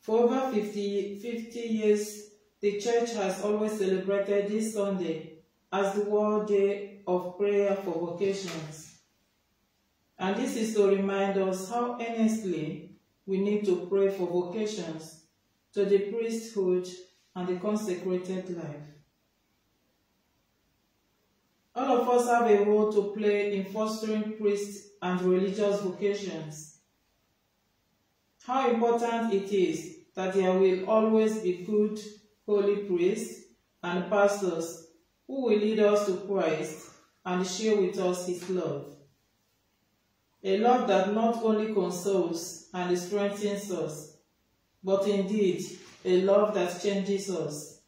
For over 50, 50 years, the church has always celebrated this Sunday as the World Day of Prayer for Vocations. And this is to remind us how earnestly we need to pray for vocations to the priesthood and the consecrated life. All of us have a role to play in fostering priest and religious vocations. How important it is that there will always be good, holy priests and pastors who will lead us to Christ and share with us his love. A love that not only consoles and strengthens us, but indeed a love that changes us,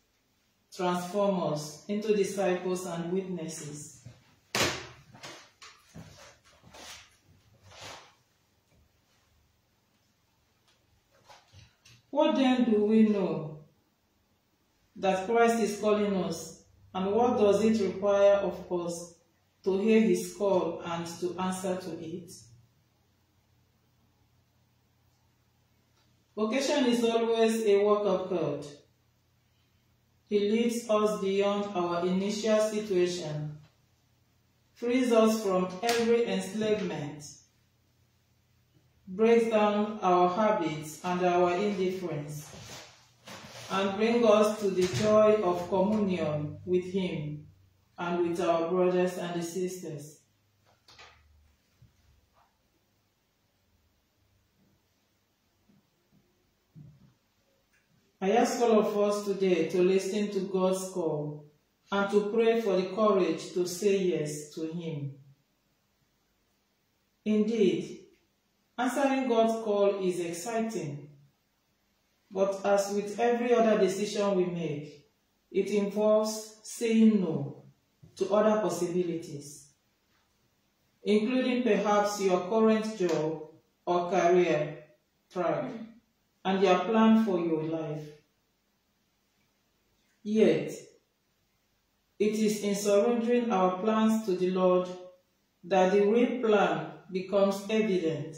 transforms us into disciples and witnesses. What then do we know that Christ is calling us, and what does it require of us to hear his call and to answer to it? Vocation is always a work of God. He leads us beyond our initial situation, frees us from every enslavement, breaks down our habits and our indifference, and brings us to the joy of communion with Him and with our brothers and sisters. I ask all of us today to listen to God's call and to pray for the courage to say yes to Him. Indeed, answering God's call is exciting, but as with every other decision we make, it involves saying no to other possibilities, including perhaps your current job or career track and your plan for your life. Yet, it is in surrendering our plans to the Lord that the real plan becomes evident.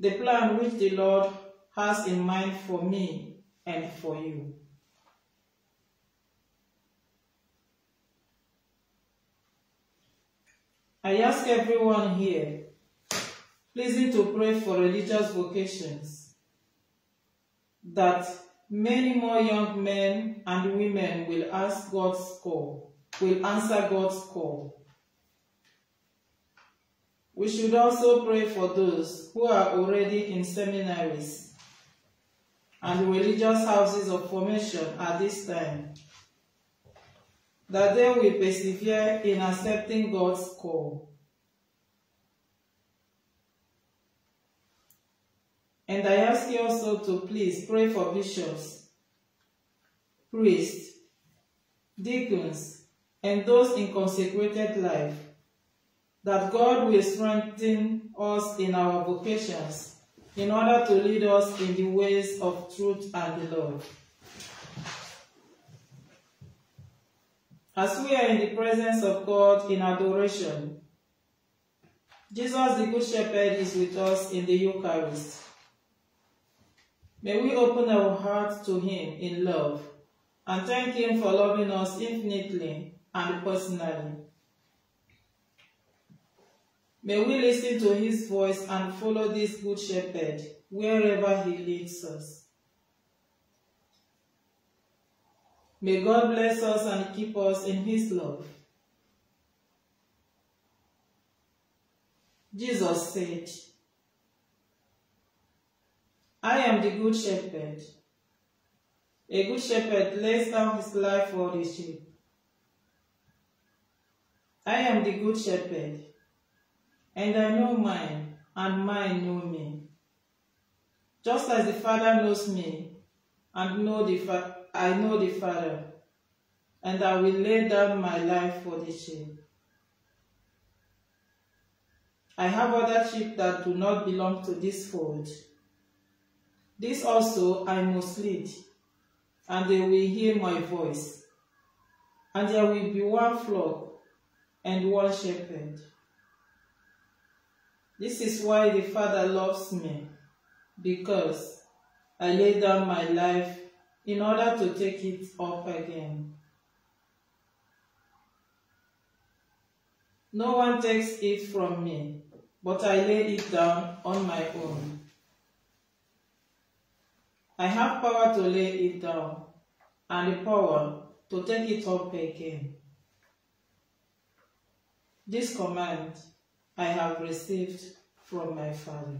The plan which the Lord has in mind for me and for you. I ask everyone here, pleasing to pray for religious vocations, that many more young men and women will ask God's call, will answer God's call. We should also pray for those who are already in seminaries and religious houses of formation at this time, that they will persevere in accepting God's call. And I ask you also to please pray for bishops, priests, deacons, and those in consecrated life, that God will strengthen us in our vocations in order to lead us in the ways of truth and the love. As we are in the presence of God in adoration, Jesus the Good Shepherd is with us in the Eucharist. May we open our hearts to Him in love and thank Him for loving us infinitely and personally. May we listen to His voice and follow this Good Shepherd wherever He leads us. May God bless us and keep us in His love. Jesus said, I am the good shepherd. A good shepherd lays down his life for the sheep. I am the good shepherd, and I know mine, and mine know me. Just as the Father knows me, and know the fa I know the Father, and I will lay down my life for the sheep. I have other sheep that do not belong to this fold. This also I must lead, and they will hear my voice. And there will be one flock and one shepherd. This is why the Father loves me, because I lay down my life in order to take it up again. No one takes it from me, but I lay it down on my own. I have power to lay it down and the power to take it up again. This command I have received from my Father.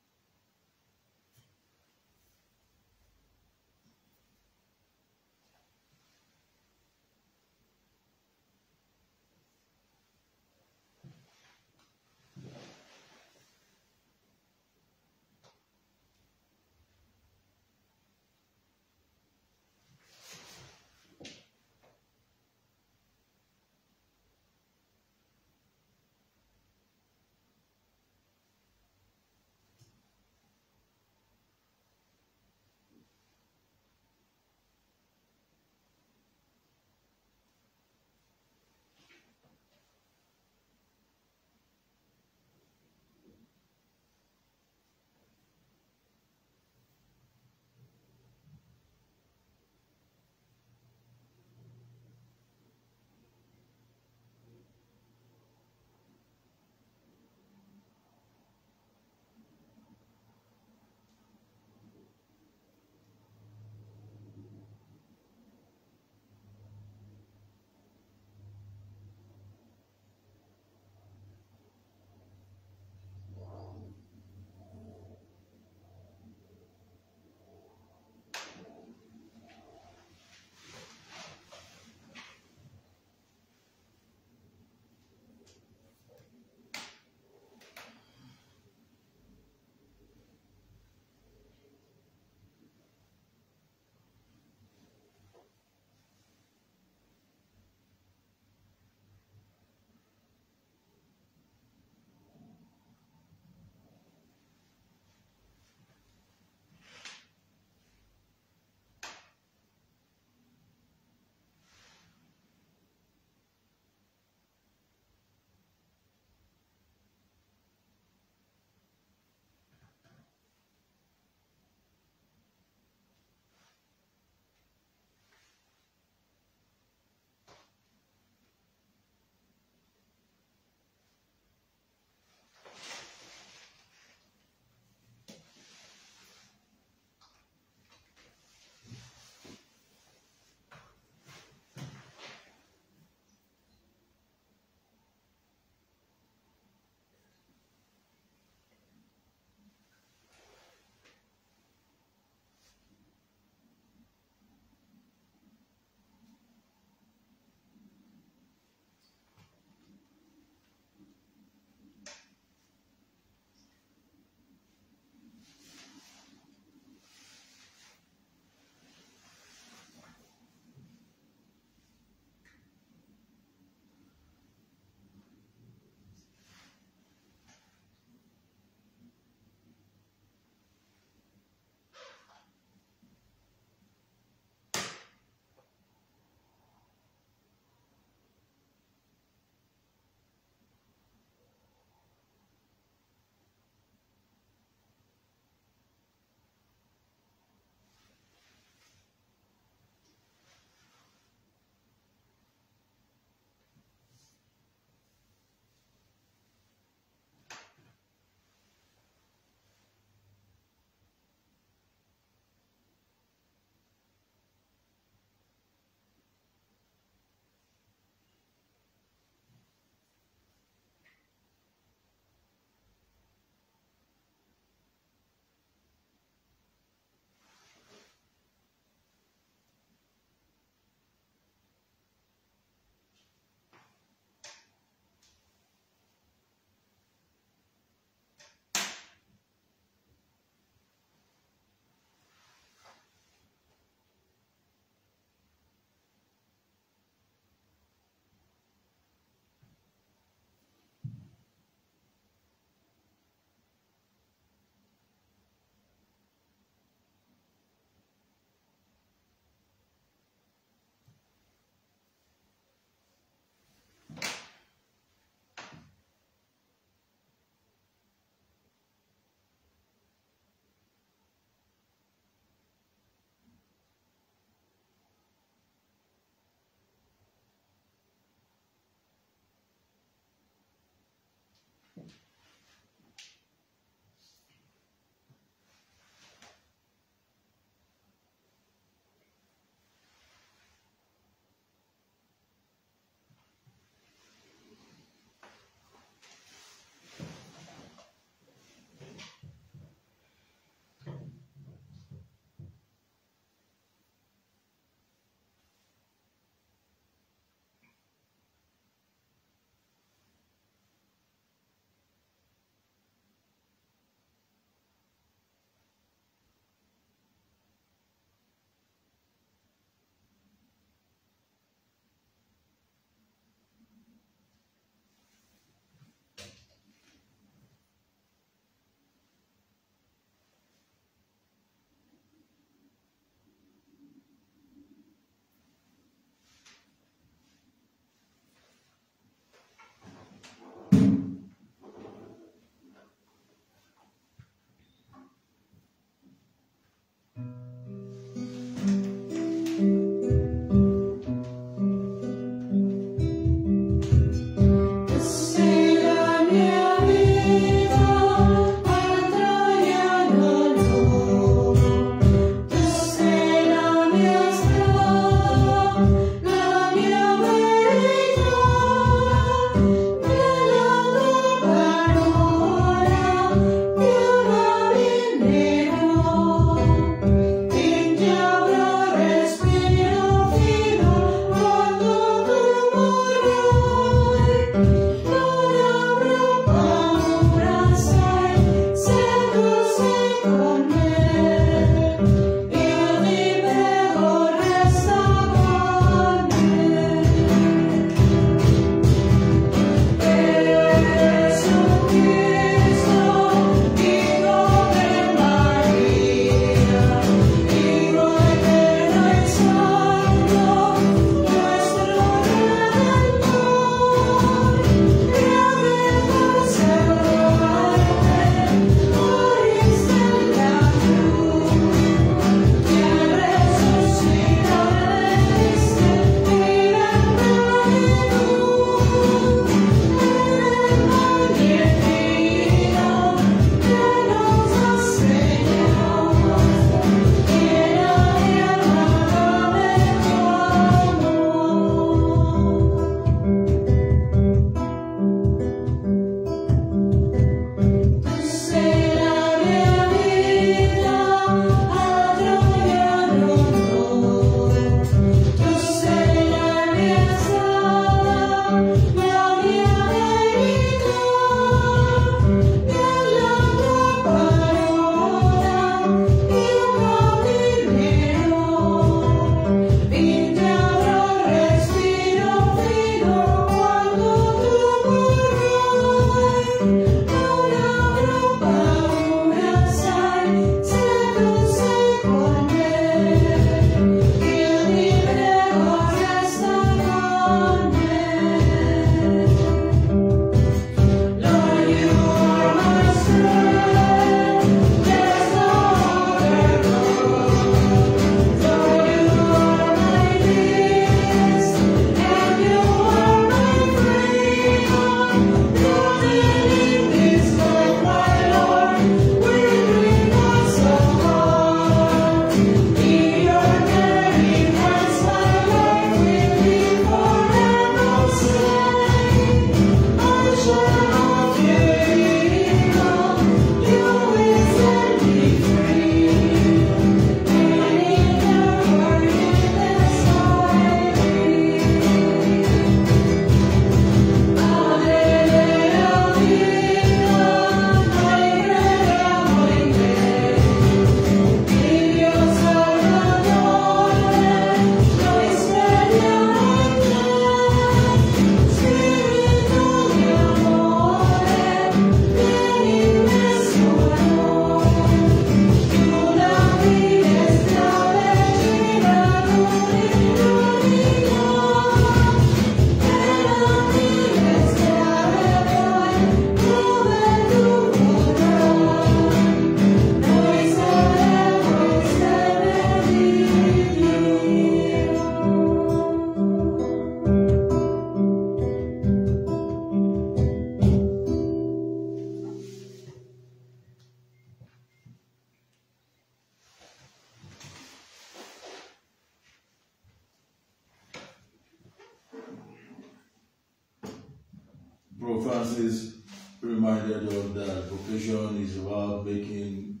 Is about making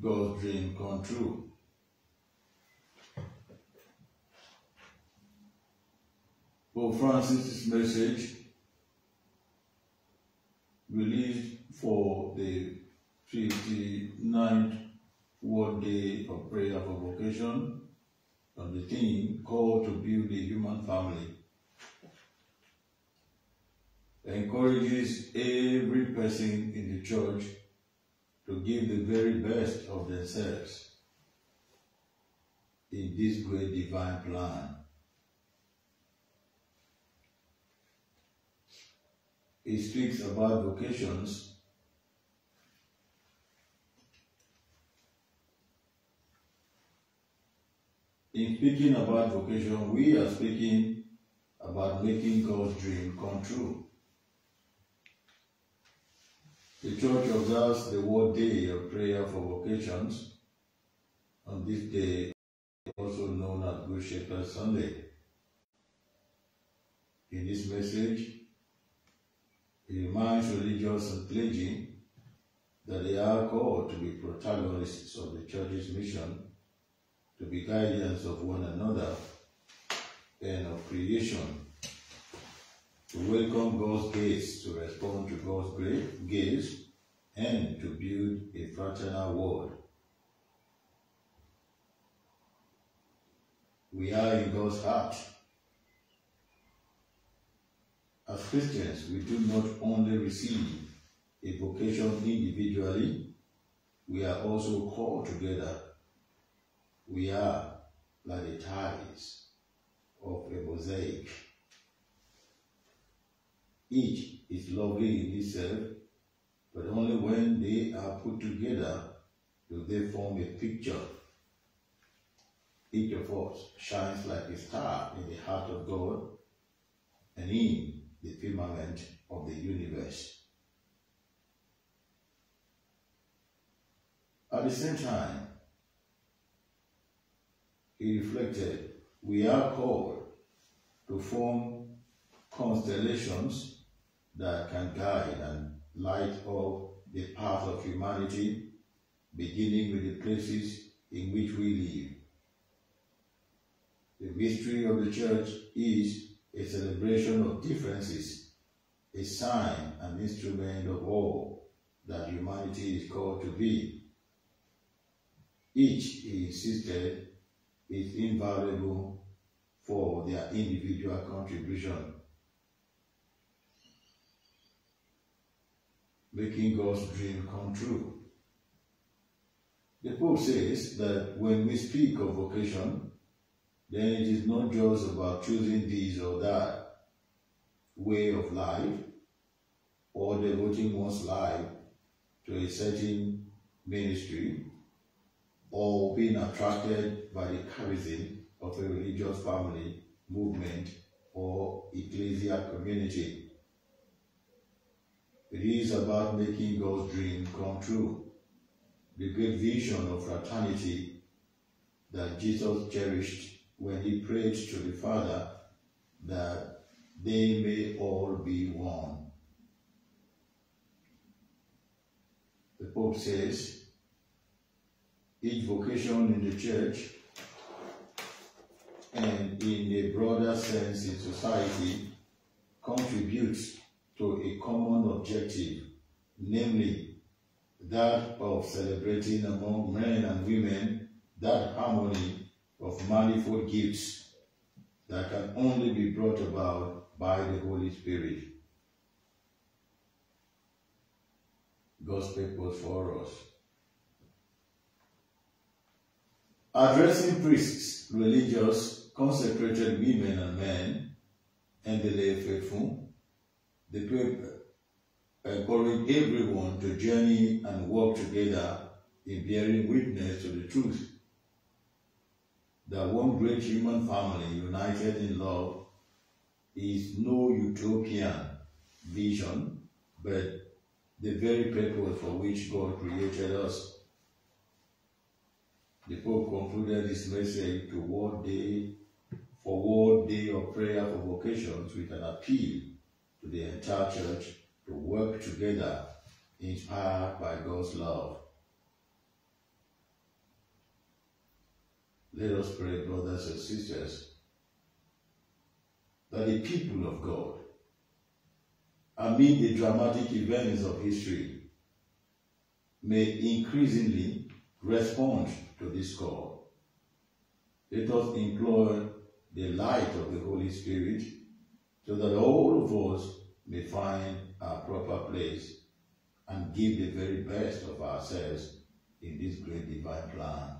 God's dream come true. Pope Francis' message released for the 59th World Day of Prayer for Vocation on the theme Call to Build a Human Family encourages every person in the church to give the very best of themselves in this great divine plan. He speaks about vocations In speaking about vocation, we are speaking about making God's dream come true. The church observes the World Day of Prayer for Vocations on this day, also known as Good Shepherd Sunday. In this message, he reminds religious and clergy that they are called to be protagonists of the church's mission, to be guardians of one another and of creation to welcome God's gaze, to respond to God's gaze, and to build a fraternal world. We are in God's heart. As Christians, we do not only receive a vocation individually, we are also called together. We are like the tiles of a mosaic. Each is lovely in itself, but only when they are put together do they form a picture. Each of us shines like a star in the heart of God and in the firmament of the universe. At the same time, he reflected, we are called to form constellations that can guide and light up the path of humanity, beginning with the places in which we live. The mystery of the church is a celebration of differences, a sign and instrument of all that humanity is called to be. Each, he insisted, is invaluable for their individual contribution making God's dream come true. The Pope says that when we speak of vocation, then it is not just about choosing this or that way of life or devoting one's life to a certain ministry or being attracted by the charism of a religious family, movement, or ecclesial community. It is about making God's dream come true. The great vision of fraternity that Jesus cherished when he prayed to the Father that they may all be one. The Pope says, each vocation in the church and in a broader sense in society contributes to a common objective, namely that of celebrating among men and women that harmony of manifold gifts that can only be brought about by the Holy Spirit. God's purpose for us. Addressing priests, religious, consecrated women and men, and the lay faithful, the paper uh, encourage everyone to journey and work together in bearing witness to the truth that one great human family united in love is no utopian vision, but the very purpose for which God created us. The Pope concluded his message to World Day for World Day of Prayer for Vocations with an appeal to the entire church to work together, inspired by God's love. Let us pray, brothers and sisters, that the people of God, amid the dramatic events of history, may increasingly respond to this call. Let us employ the light of the Holy Spirit so that may find our proper place and give the very best of ourselves in this great divine plan.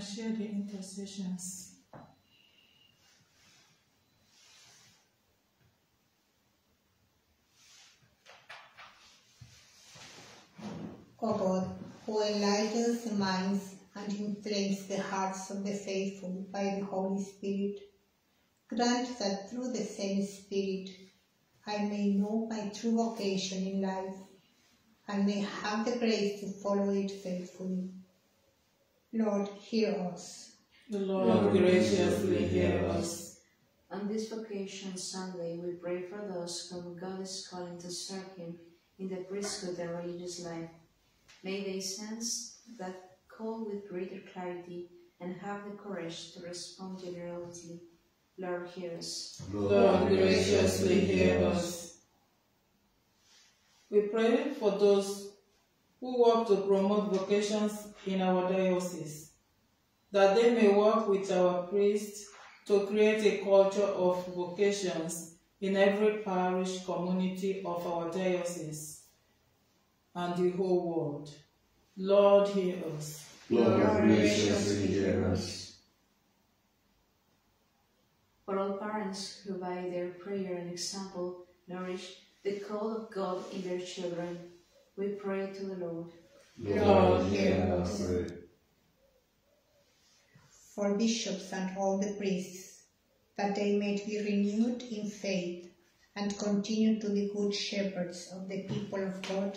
Share the intercessions. O God, who enlightens the minds and inflames the hearts of the faithful by the Holy Spirit, grant that through the same Spirit I may know my true vocation in life and may have the grace to follow it faithfully. Lord, hear us. The Lord graciously hear us. On this vocation Sunday, we pray for those whom God is calling to serve Him in the priesthood and religious life. May they sense that call with greater clarity and have the courage to respond generously. Lord, hear us. Lord graciously hear us. We pray for those who work to promote vocations in our diocese, that they may work with our priests to create a culture of vocations in every parish community of our diocese and the whole world. Lord, hear us. Lord, graciously hear us. For all parents who by their prayer and example nourish the call of God in their children, we pray to the Lord. Lord, hear us. For bishops and all the priests, that they may be renewed in faith and continue to be good shepherds of the people of God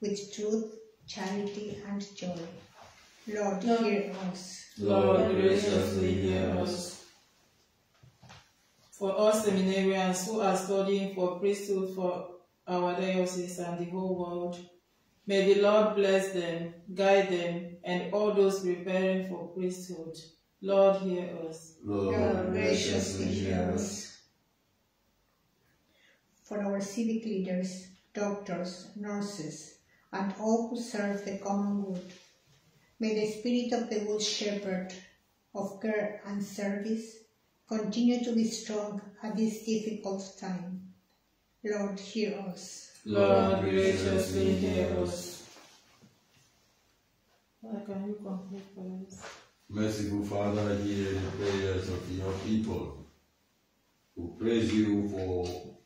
with truth, charity, and joy. Lord, Lord. hear us. Lord, graciously hear us. For all seminarians who are studying for priesthood for our diocese and the whole world, may the Lord bless them, guide them, and all those preparing for priesthood. Lord, hear us. Lord, graciously hear us. For our civic leaders, doctors, nurses, and all who serve the common good, may the spirit of the good shepherd of care and service continue to be strong at this difficult time. Lord, hear us. Lord, graciously hear us. Father, can you conclude for us? Merciful Father, hear the prayers of your people who praise you for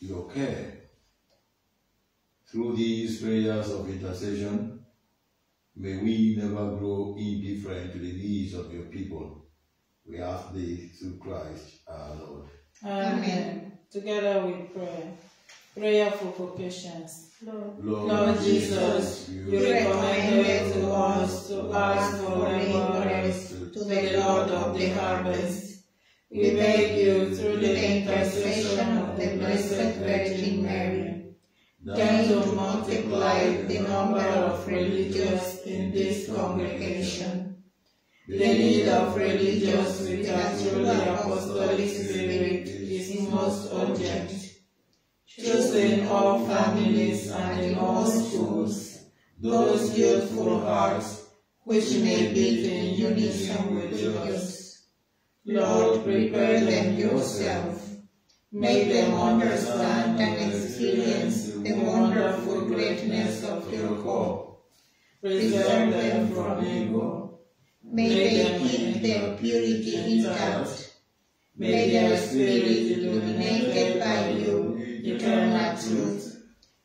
your care. Through these prayers of intercession, may we never grow indifferent to the needs of your people. We ask this through Christ our Lord. Amen. Together we pray. Prayer for vocations. Lord, Lord, Lord Jesus, you recommended to us to ask for laborers to the Lord of the harvest. We beg you through the intercession of the Blessed Virgin Mary, then to multiply the number of religious in this congregation. The need of religious with a truly apostolic spirit is most urgent. Choose in all families and in all schools those youthful hearts which may beat in unison with yours. Lord, prepare them yourself. Make them understand and experience the wonderful greatness of your call. Preserve them from evil. May they keep their purity intact. May their spirit, be illuminated by you, eternal truth,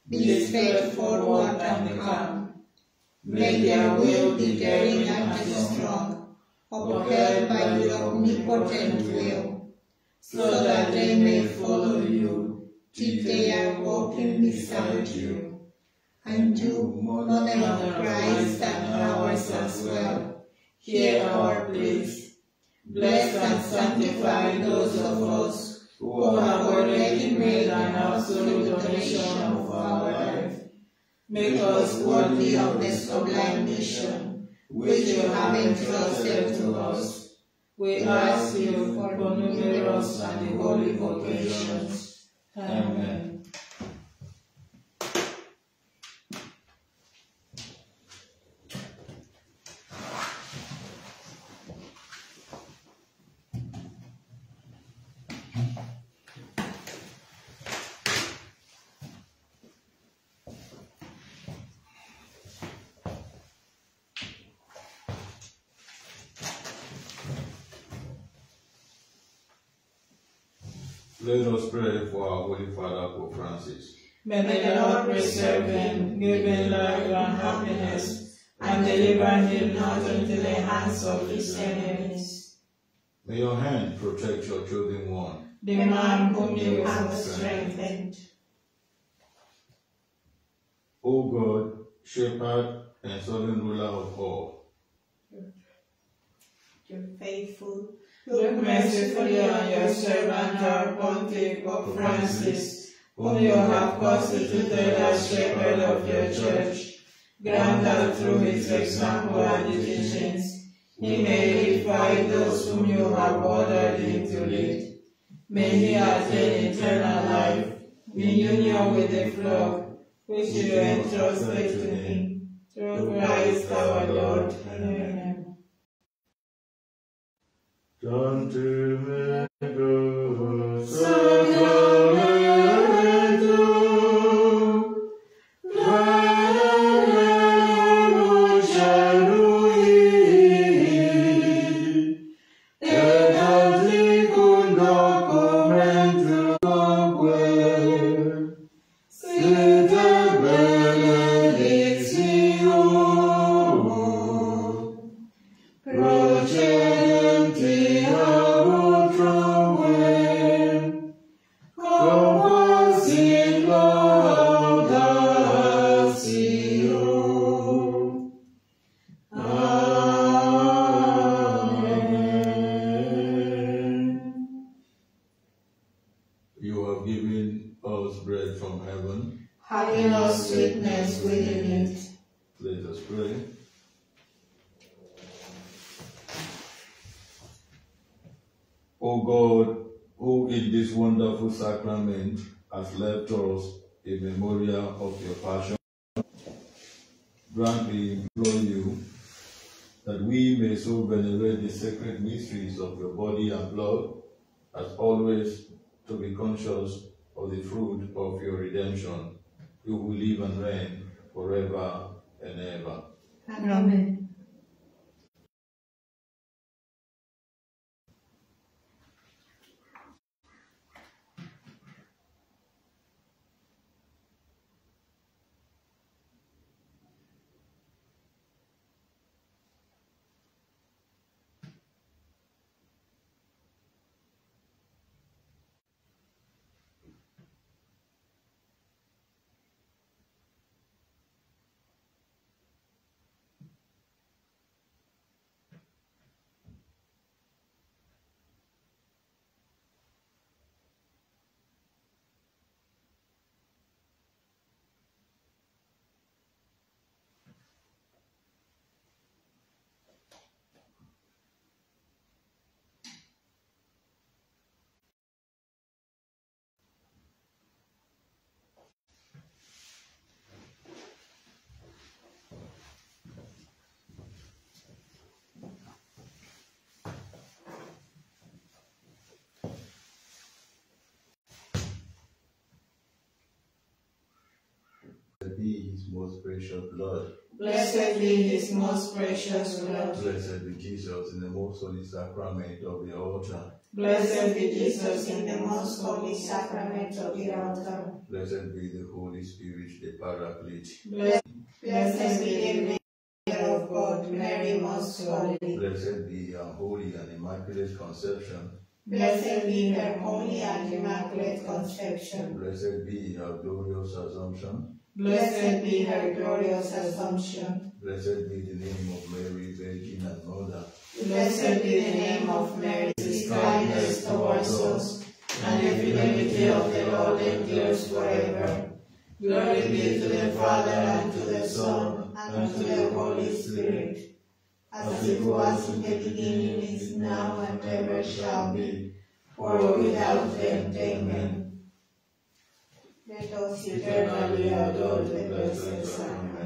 be sped forward and calm. May their will be daring and strong, upheld by your omnipotent will, so that they may follow you till they are walking beside you. And you, Mother of Christ and ours as well, Hear our pleas. Bless and sanctify those of us who have already made an absolute donation of our life. Make us worthy of this sublime mission which you have entrusted to us. We ask you for numerous and holy vocations. Amen. Let us pray for our Holy Father, Pope Francis. May the Lord preserve him, give him life and happiness, and deliver him not into the hands of his enemies. May your hand protect your chosen one. The man whom you have have strengthened. strengthened. O God, shepherd and sovereign ruler of all, You're faithful. Look mercifully on your servant, our Pontiff Pope Francis, whom you have constituted as shepherd of your church. Grant that through his example and teachings, he may by those whom you have ordered him to lead. May he attain eternal life in union with the flock, which you entrusted to him. Through Christ our Lord. Amen. Tantum ergo his most precious blood. Blessed be his most precious blood. Blessed be Jesus in the most holy sacrament of the altar. Blessed be Jesus in the most holy sacrament of the altar. Blessed be the Holy Spirit, the Paraclete. Blessed, Blessed be the Mother of God, Mary most holy. Blessed be her holy and immaculate conception. Blessed be her holy and immaculate conception. Blessed be her glorious assumption. Blessed be her glorious assumption. Blessed be the name of Mary, Virgin and Mother. blessed be the name of Mary, his kindness towards us, and the fidelity of the Lord endures forever. Glory be to the Father, and to the Son, and to the Holy Spirit, As it was in the beginning, is now, and ever shall be. world without end. Amen. Let us Eternally adore the blessed.